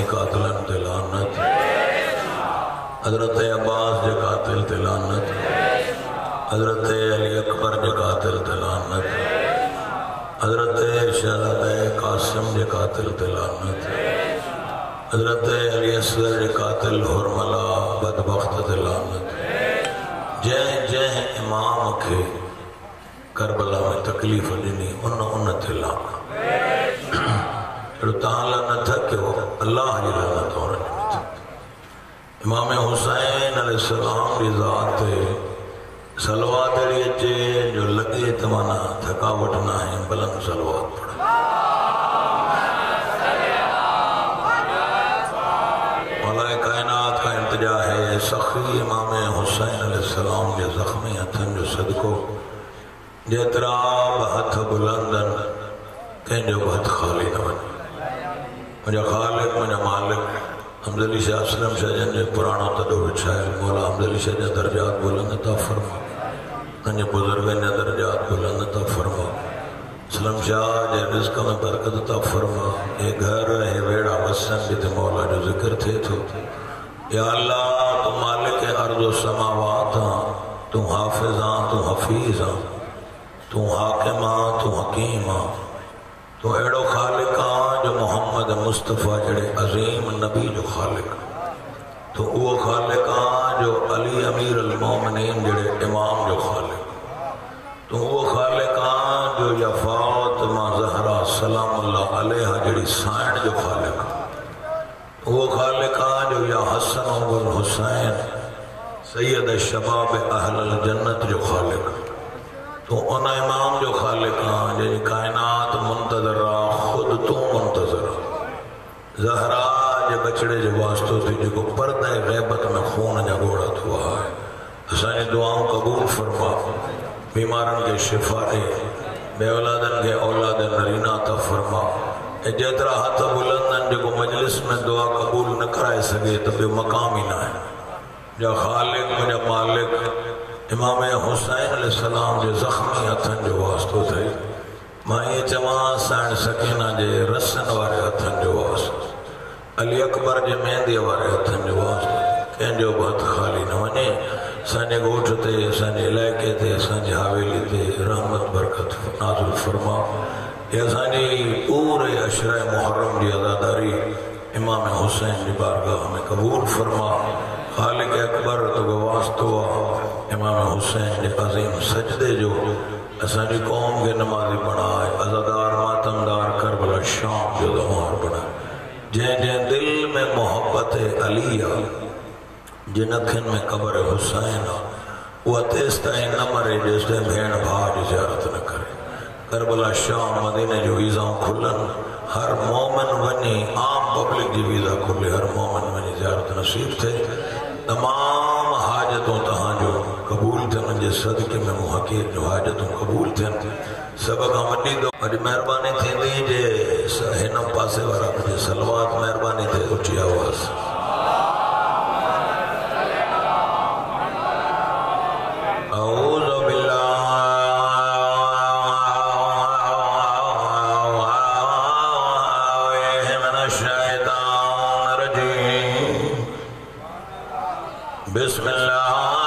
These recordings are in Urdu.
قاتلن تلانت حضرت عباس جے قاتل تلانت حضرت علی اکبر جے قاتل تلانت حضرت شہزادہ قاسم جے قاتل تلانت حضرت علی اصغر جے قاتل حرملا بدبخت تلانت جے جے امام کے کربلا میں تکلیف دینی ان ان تلانت تعالیٰ نہ تھا کہ وہ اللہ جی لعنت اور امام حسین علیہ السلام کی ذات سلوات لیے چے جو لگے تمانا تھکاوٹ نہ ہے، بلند سلوات پڑھا۔ مولا کائنات کا انتجا ہے، سخی امام حسین علیہ السلام کے زخمی ہتھن جو صدقو جتراب ہتھ بلندن کہیں جو بہت خالی نہ بنی مجھے خالق، مجھے مالک۔ حمدلی شاہ اسلم شاہ جن جے پرانا تدو بچھائے مولا حمدلی شاہ جن درجات بلند تا فرما۔ کنجے بزرگن جن درجات بلند تا فرما۔ اسلم شاہ جے رزق میں برکت تا فرما۔ اے گھر ہے ویڑا وسن جتے مولا جو ذکر تھے تو۔ یا اللہ، تو مالک ارض و سماوات ہاں۔ تو حافظ ہاں تو حفیظ ہاں۔ تو حاکم ہاں تو حکیم ہاں۔ تو ایڑو مصطفیٰ جڑے عظیم نبی جو خالق۔ تو وہ خالق ہاں جو علی امیر المومنین جڑے امام جو خالق۔ تو وہ خالق ہاں جو یا فاطمہ زہرا سلام اللہ علیہ جڑی سائن جو خالق۔ وہ خالق ہاں جو یا حسن و حسین سید الشباب اہل الجنت جو خالق۔ تو ان امام جو خالق۔ جے جو واسطو تھی جو کو پردہ غیبت میں خون جا گوڑا تو ہے۔ حسین دعاؤں قبول فرما۔ بیمارن کے شفائے بے اولادن کے اولاد نرینا تا فرما۔ اے جترا ہاتھ بلندن جو مجلس میں دعا قبول نہ کرائے سکے تو بے مقام ہی نہ ہے۔ جا خالق جا مالک۔ امام حسین علیہ السلام جے زخمی ہتھن جو واسطو تھے۔ ماں یہ چواں سائن سکینہ جے علی اکبر جے مہندی وارے ہتھن جو واسطو کہیں جو بہت خالی نہ ونے سانجے گوٹھ تے، سانجے علاقے تے، سانجے حویلی تے، رحمت، برکت، نازل فرما۔ یا سانجی پورے عشرہ محرم دی عزاداری امام حسین دی بارگاہ میں قبول فرما۔ خالق اکبر تو گواستو امام حسین دے عظیم سجدے جو اسانی قوم کے نمازی بنائے عزادار ماتمدار کربلا شام جو دمار بنائے۔ جن جن دل میں محبت علیہ جن اکھن میں قبر حسین، وہ تیستا نہ مرے جس دے بھین بھاج زیارت نہ کرے۔ کربلا، شام، مدینہ جو ویزاں کھلن، ہر مومن ونی، عام پبلک جی ویزا کھلے، ہر مومن ونی زیارت نصیب تھے۔ تمام حاجتوں تہاں جو قبول تھے مجھے صدقے میں محقیر جو حاجتوں قبول تھے سبق ہمیں دو مجھے مہربانی تھی دی جے ہنم پاسے وارا مجھے سلوات مہربانی تھے اچھی آواز بسم اللہ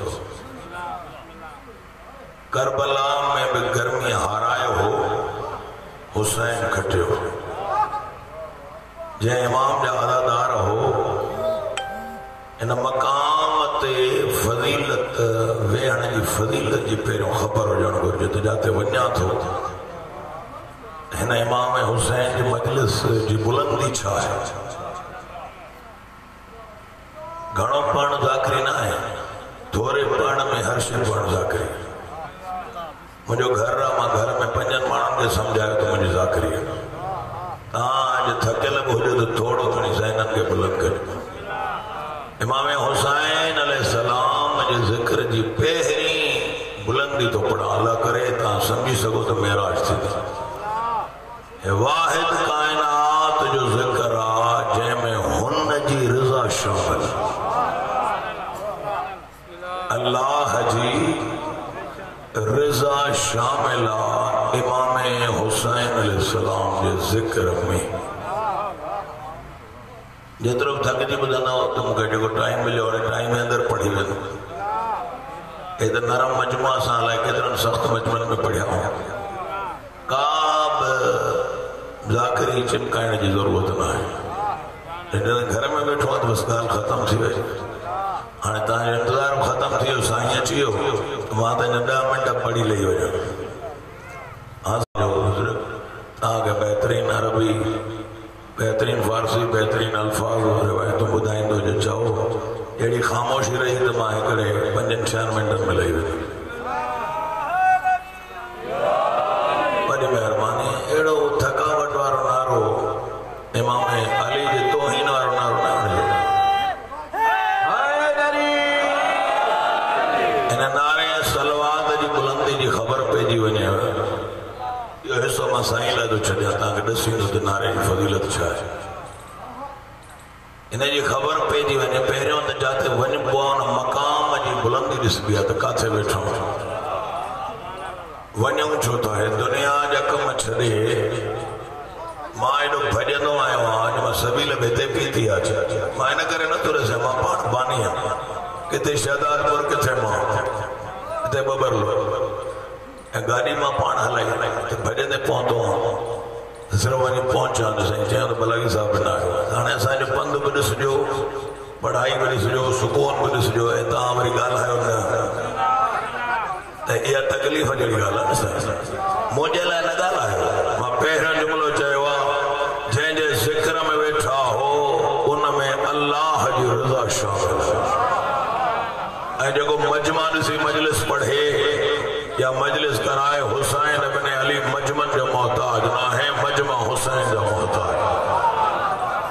ہم بھئی نسلو کربلا میں بھی گرمی ہارائے ہو، حسین کھٹے ہو۔ جے امام جا عددار ہو، ان مقام تے فضیلت، ویہن جی فضیلت جی پیروں خبر ہو جانا گرجے تو جاتے ونیا تھو ہن امام حسین جی مجلس جی بلندی چھا ہے۔ گھڑوں پڑھ ذاکری نہ ہے تھورے پڑھ میں ہر شے پڑھ ذاکری مجھو گھر رہا ماں گھر میں پنجن مانن کے سمجھائے تو مجھے ذاکری ہے آج تھکے لگ ہو جو تو تھوڑو تھوڑی زینن کے بلند کرے امام حسین علیہ السلام جی ذکر جی پہری بلندی تو پڑھا اللہ کرے تا سمجھی سکو تو میرا تھی واحد کائنات جو ذکر آ میں ہن جی رضا شامل اللہ جی رضا شامل امام حسین علیہ السلام جے ذکر میں۔ جترو تھک جی بدنا ہو، تم کہتے کو ٹائم ملے اور ٹائم میں اندر پڑھی بنا ادھر نرم مجموعہ سان لائے کتنا سخت مجموعہ میں پڑھیا ہوں۔ کاب ذاکری چمکائن جی ضرورت نہ ہے۔ لیکن گھر میں بیٹھو تو بس گال ختم تھی۔ وے ہاں تاں انتظار ختم تھی ہو سائیں چیو۔ ہو جائے ہاں جو حضور آگے بہترین عربی بہترین فارسی بہترین الفاظ اور روایتوں بدائیں دو جو چاہو جیڑی خاموشی رہی تو ماہ کرے پنجن چار منٹر میں لئی ہوئی بڑی مہربانی ایڑو تھکاوٹ وارو نارو امام علی یہ حصہ مسائل ہے تو چھڑیا تاکہ ڈسی نارے کی فضیلت چھائے انہیں جی خبر پہ جی ونے پہریوں تے جاتے ون بوان مقام جی بلندی جس بیا تو کاتھے بیٹھا۔ ہوں ونیوں چھوتا ہے، دنیا جا کم چھڑے۔ ماں ایڈو بھجنو آئے وہاں آج ماں سبیل بیتے پیتی آج۔ ماں نہ کرے نہ تو رسے ماں پان بانی ہے۔ کتے شہدار پر کتے ماں۔ کتے گاڑی ماں پان ہلائی تے بھجنے پہنتو ہاں۔ صرف ونی پہنچا نہ سہیں چاہاں تو بلگی صاحب نہ آئے ہانے اساں پند بڑھ سجو پڑھائی بڑھ سجو سکون بڑھ سجو ایتا ہماری گال ہے۔ انہیں یہ تکلیف جڑی گال ہے۔ مجھے لائے نہ گال ہے ماں پہرن جملو چاہے وا جن جے ذکر میں بیٹھا ہو ان میں اللہ جی رضا شامل ہے اے جو مجمع سی مجلس پڑھے یا مجلس کرائے حسین ابن علی مجمن جو محتاج نہ ہے مجمع حسین جو محتاج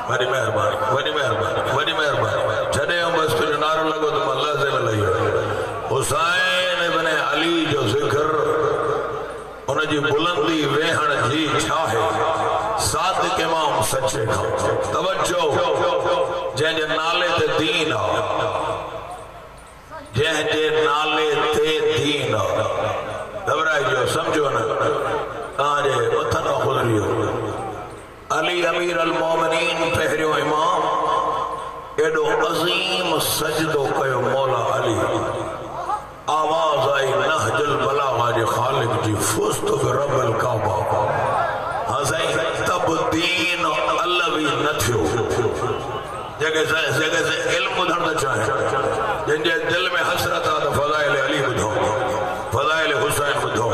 بڑی مہربانی بڑی مہربانی بڑی مہربانی چھڑے ہم بس تجھے نارو لگو تم اللہ سے ملائی حسین ابن علی جو ذکر ان جی بلندی ویہن جی چھاہے صادق امام سچے کھا توجہ جن جے نالے تے دین آ جن جے نالے تے دین آ۔ گھبرائی جو، سمجھو نا۔ کہاں جے وطن خدری ہو علی امیر المومنین پہریو امام، ایڈو عظیم سجدو کہو مولا علی۔ آواز آئی نہج البلاغ جی خالق جی فست برب الکعبہ۔ ہزائی تب دین بھی نہ تھیو جگہ سے جگہ سے علم ادھر نہ چاہے جن جے دل میں حسرت آتا فضائل علی بدھو فضائل حسین بدھو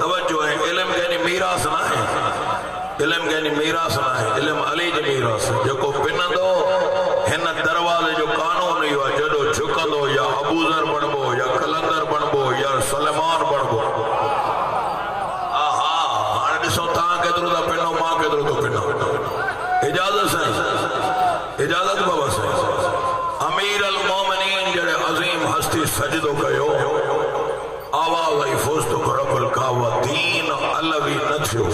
توجہ ہے علم کہنی میراث نہ ہے علم کہنی میراث نہ ہے علم علی جی میراث جو کو پنندو ہن دروازے جو قانون ہوا جدو جھکندو یا ابو ذر بنبو یا کلندر بنبو یا سلمان بنبو آہا ہاں ڈسو تاں کیترو دا پنو ماں کیترو تو پنو اجازت سے اجازت بابا سے امیر المومنین جڑے عظیم ہستی سجدو کہو آواز آئی فوستو رب الکعبہ دین علوی نہ تھیو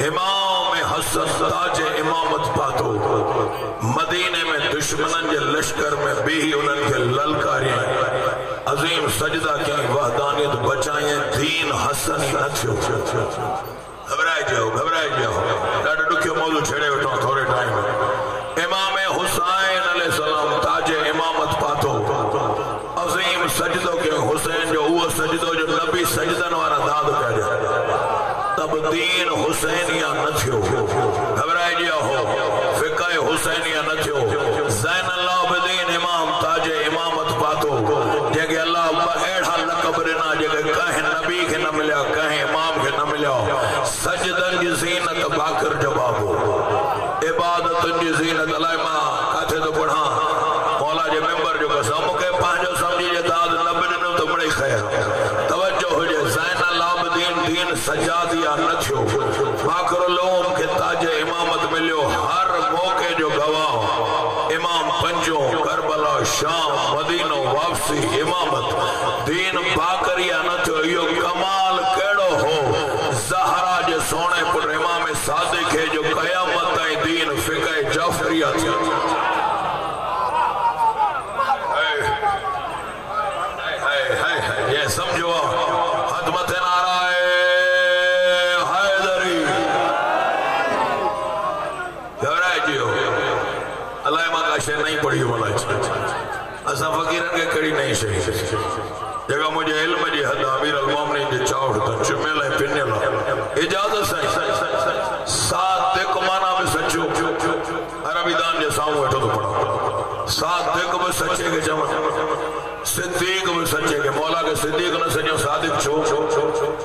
امام حسن تاج امامت پاتو۔ مدینے میں دشمنن جے لشکر میں بھی انہیں کے للکاری ہیں عظیم سجدہ کی وحدانیت بچائیں، دین حسن ہی نہ چھو گھبرائے جاؤ، گھبرائی جاؤ۔ ڈاڈا ڈکیو موضوع چھڑے اٹھا تھوڑے ٹائم۔ امام حسین علیہ السلام، تاج امامت پاتو۔ عظیم سجدو کے حسین جو ہوا سجدو جو نبی سجدن وارا داد کہہ جائے الدین حسینیہ نہ تھیو۔ گھبرائی جیا ہو۔ فقہ حسینیہ نہ تھیو۔ زین اللہ عبدین امام تاج امامت پاتو۔ جگہ اللہ ایڑھا لکبرنا جگہ کہیں نبی کے نہ ملیا، کہیں امام کے نہ ملیا۔ سجدن جی زینت باکر جواب عبادتن جی زینت علی ماں کہتے تو پڑھا مولا جی ممبر جو کہ سامو کے پانچو سمجھے داد نبنی نو تو بڑی خیر۔ ہے سجادیہ نہ چھو فاکر العلوم کے تاج امامت میں ہر موقع جو گواہ امام پنجوں، کربلا، شام، مدینہ، واپسی، امامت، دین پاک صادق میں سچے کے جمع. صدیق میں سچے کے، مولا کے صدیق نہ سجو صادق چھو.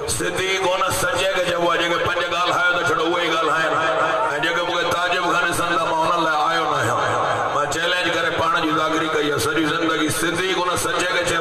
صدیق ہونا سچے کے جمع جگہ پنجے گال ہائے تو چھڑو ہوئے گال ہائے. ہاں، نا جگہ مگے تاجب خانے سندہ ماؤنا لے آئے ہونا ہے. میں چیلنج کرے، پانا جی داگری کہیا سری زندگی صدیق ہونا سچے کے چھے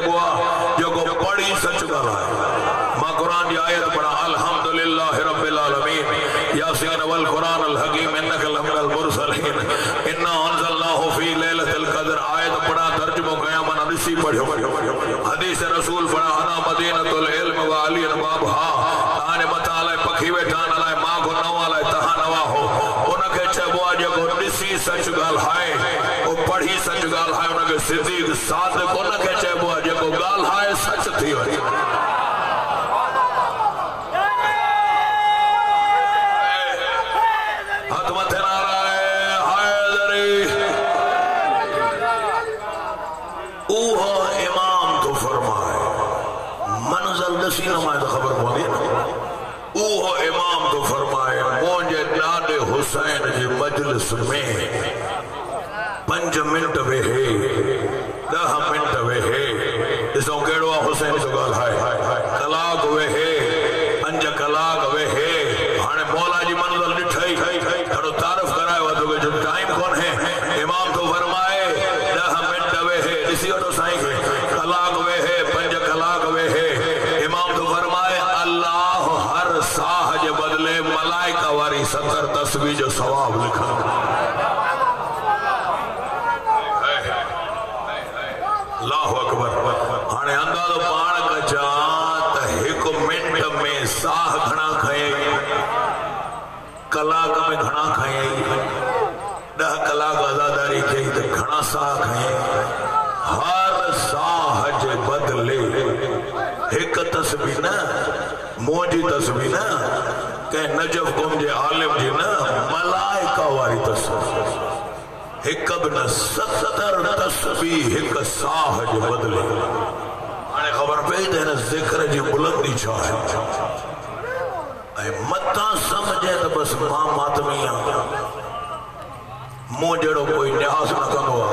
سچ گال ہائے، او پڑھی سچ گال ہائے انہوں کے صدیق صادق، انہاں کے چے بو جب وہ گال ہائے، سچ تھی ہوئی۔ مجلس میں پنج منٹ وے ہے دہ منٹ وے ہے اسوں کیڑوا حسین سگال ہائے ہائے تصویر جو سواب لکھن۔ اللہ اکبر۔ ہانے اندال پان کا جات ایک منٹ میں ساہ گھنا کھائیں کلاک میں گھنا کھائیں دہ کلاک آزاداری کے تو گھنا ساہ کھائیں ہر ساہ جے بدلے۔ ایک تسبیح نہ موجی تسبیح نہ کہ نجف کم جے عالم جے نا، ملائکہ واری تصویر ایک ابن ستر تصویر ایک ساہ جے بدلے۔ آنے خبر پیج نا، ذکر جی بلندی چاہے اے متا سمجھے تو بس ماں ماتمیاں۔ مو جڑو کوئی نیاز نہ کنو آ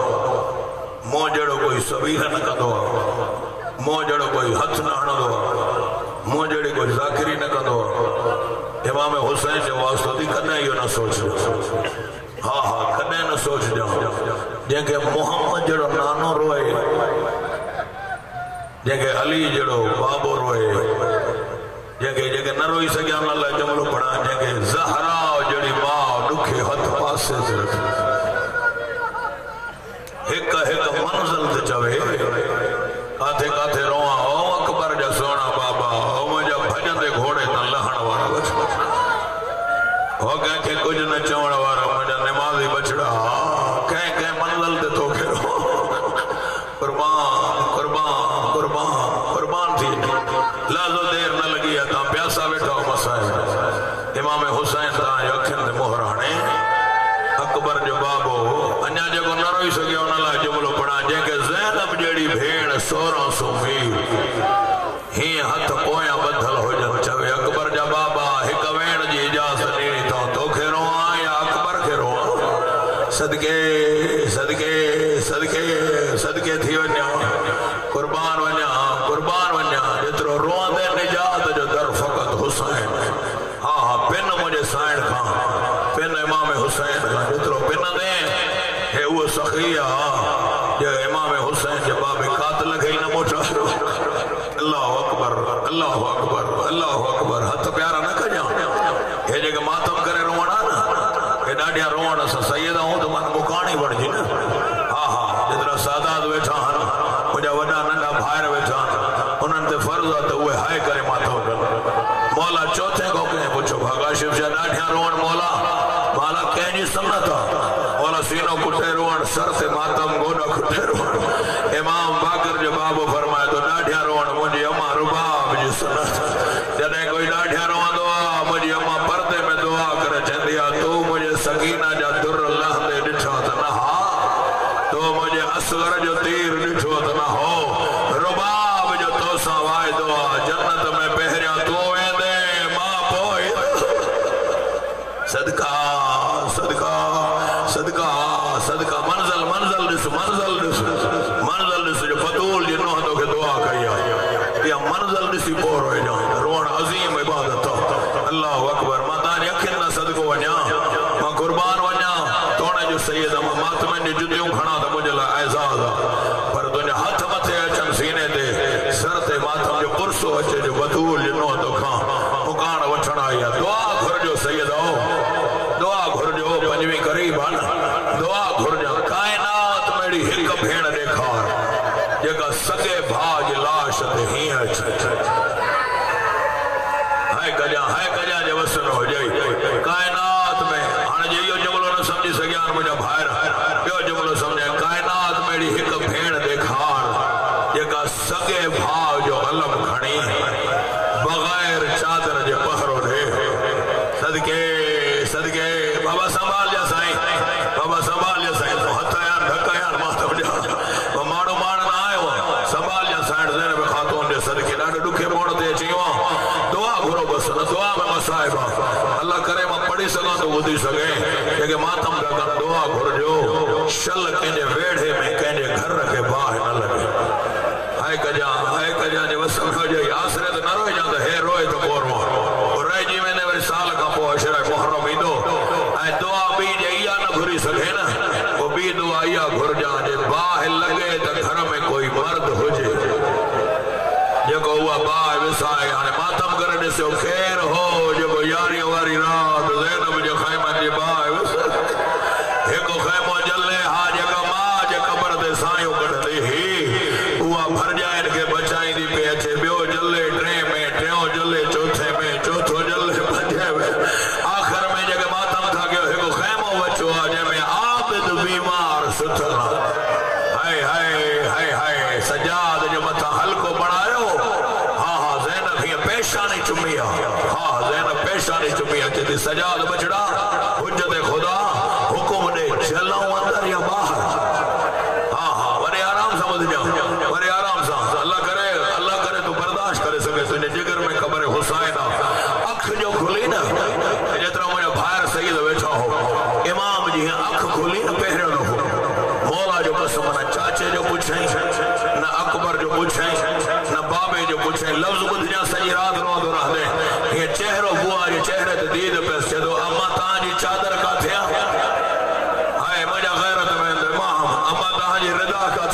مو جڑو کوئی سبیح نہ کنو آ مو جڑو کوئی حد نہ ہڑندو آ مو جڑی کوئی ذاکری نہ کنو آ امام حسین جو واسطہ دی کنے یہ نہ سوچ جاؤ ہاں ہاں کنے نہ سوچ جاؤ۔ جن کے محمد جڑو نانو روئے جن کے علی جڑو بابو روئے جن کے جن کے نہ روئی سکیا اللہ جملو پڑھا جن کے زہرا جڑی ماں دکھے ہتھ پاس سے رکھے ایک ایک منزل تے چوے سخیہ جو امام حسین کے قاتل گئی نہ موٹا اللہ اکبر اللہ اکبر اللہ اکبر ہتھ پیارا نہ کجا اے جے ماتم کرے رونا نا۔ اے ڈاڈیا رونا سا، سیدہ ہوں تو من مکانی بڑھ جی نا۔ ہاں ہاں جتنا سادات بیٹھا ہن ہاں، مجھا وڈا ننڈا بھائر بیٹھا ہاں۔ انہن تے فرض ہے تو ہائے کرے ماتم کر۔ مولا چوتھے کو کہیں پوچھو، بھاگا شیف جا ڈاڈیا رون مولا۔ مالا کہیں جی سمنا ہاں۔ تھا مولا سینوں کٹے اور سر سے ماتم گو نہ کھٹے روڑ امام باکر جو بابو فرمائے تو ڈاڑھیا روڑ مجھے اما رباب جی سنا جنہیں کوئی ڈاڑھیا روڑ دعا مجھے اما پردے میں دعا کر چندیا تو مجھے سکینہ جا در اللہ دے ڈٹھو تنا ہا۔ تو مجھے اصغر جو تیر ڈٹھو تنا ہو۔ رباب جو تو سوائے دعا جنت میں پہریا تو ویندے ماں پوئے۔ صدقہ صدقہ صدقہ صدقہ۔ protegida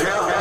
Yeah.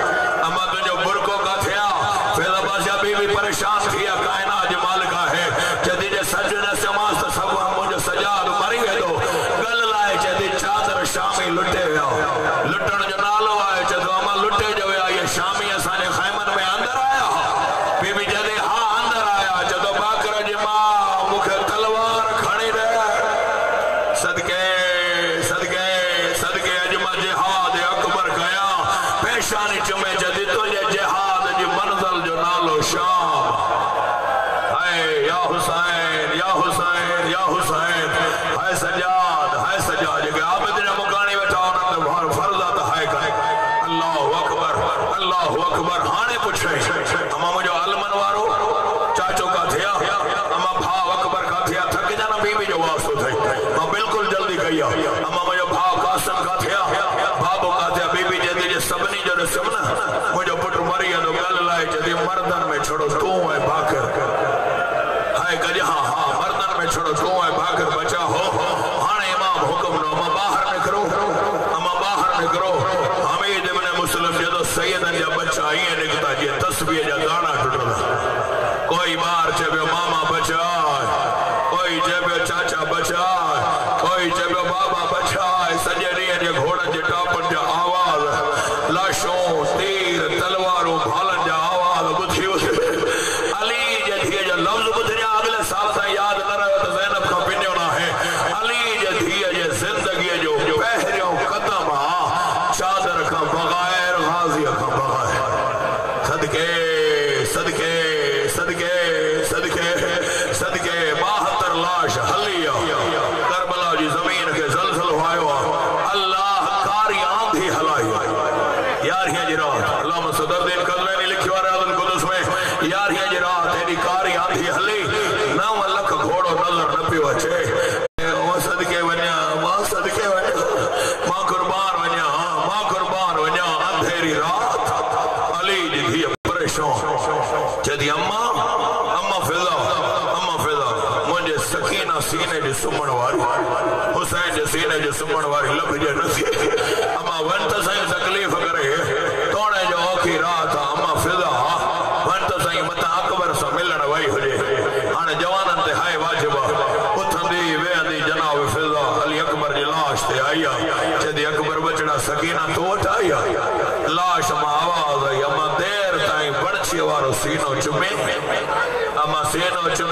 ڈسمنا مجھو پٹ مری ہے تو گل لائے جدی مردن میں چھڑو تو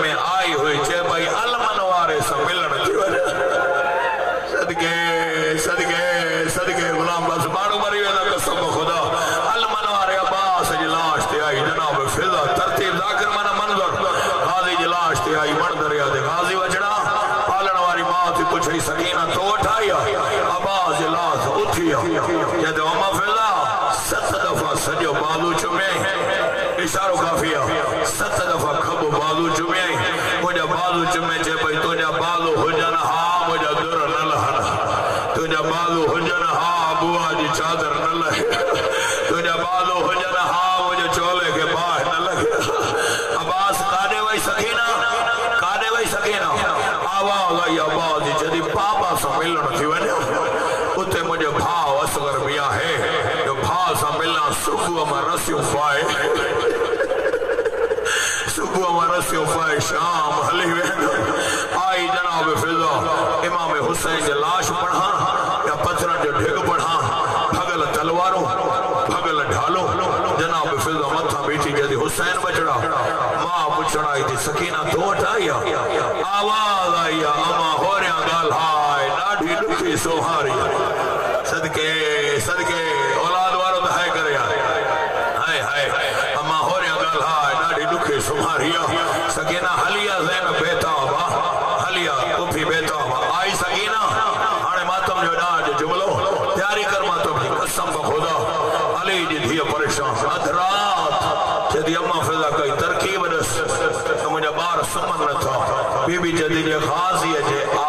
میں آئی ہوئی چے بھائی المن وارے سے ملن جو صدقے۔ سیوفہ شام حلی وین آئی جناب فضا، امام حسین جے لاش پڑھا یا پتھرہ جو ڈھگ پڑھا بھگل تلواروں، بھگل ڈھالوں۔ جناب فضا متھا بیٹی جدی حسین بچڑا۔ ماں پچھڑا ہی تھی سکینہ دوٹ آئیا آواز آئیا اما ہوریاں رہا گال۔ ہائے ڈاڑھی لکھی سوہاری صدقے صدقے۔ ماریا سکینہ حلیا زینب بیتا ہوا۔ حلیا اپی بیتا ہوا۔ آئی سکینہ، آنے ماتم جو ناج جملو۔ پیاری کرما تم کی قسم بخدا علی جی دھیا پریشان۔ ادھرات جدی اممہ فضا کئی ترکیب جس مجھے بار سمن رہتا بی بی جدی جی خاضی جی آ